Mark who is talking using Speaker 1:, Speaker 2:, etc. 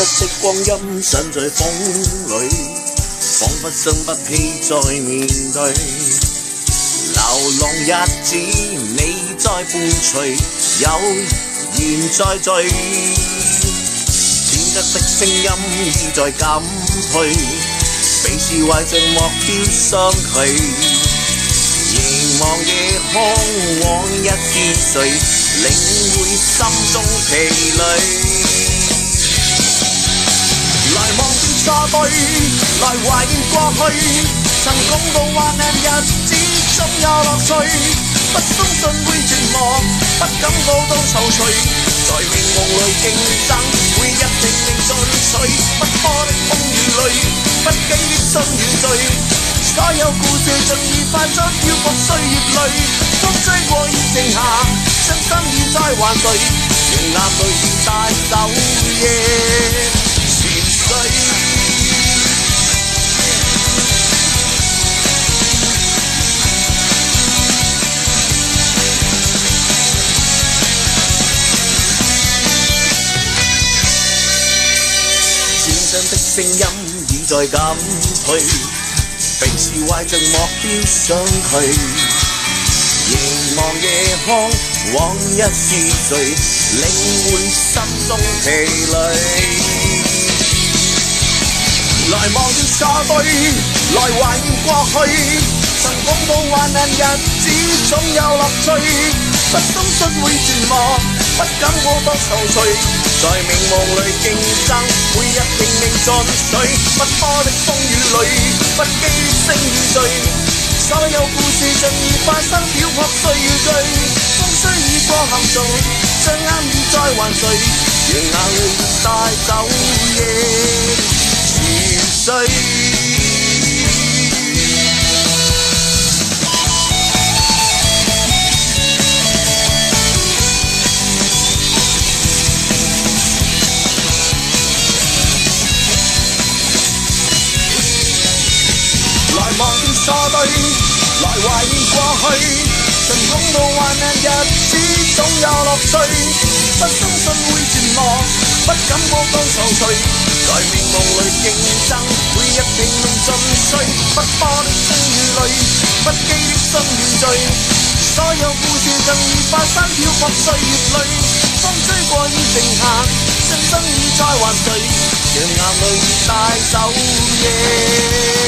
Speaker 1: 一色光阴散在风里，仿佛生不起再面对。流浪日子，你在伴随，有缘再聚。天真的声音已在减退，彼此怀着目标相随。凝望夜空，往日是谁领会心中疲累？来忘掉错对，来怀念过去。曾共度患难日子，总有乐趣。不相信会绝望，不感觉到憔悴。在迷梦里竞争，会一拼力尽碎。奔波的风雨泪，不羁的心与醉。所有故事尽已化进飘泊岁月里，风吹过已剩下，真心现再还谁？容眼泪大昼夜潮水。战争的声音已在减退，并是怀着目标想去，凝望夜空。往日是谁，领会心中疲累？来忘掉所对，来怀念过去。曾共渡患难日子，总有乐趣。不相信会绝望，不敢过多踌躇。在名梦里竞争，每日拼命进取，奔波的风雨里，不计胜与醉，所有故事尽已发生了泊岁与碎。暗中将眼恋再还谁，让眼泪带走夜憔悴。来忘掉错对，来怀念过去。漫漫日子总有乐趣，不相信会绝望，不感光光憔悴，在迷梦里竞争，每日拼命进取，奔波的风雨里，不羁的心与醉，所有故事尽已发生，漂泊岁月里，风吹过已静下，人心已再还谁，让眼泪带走夜。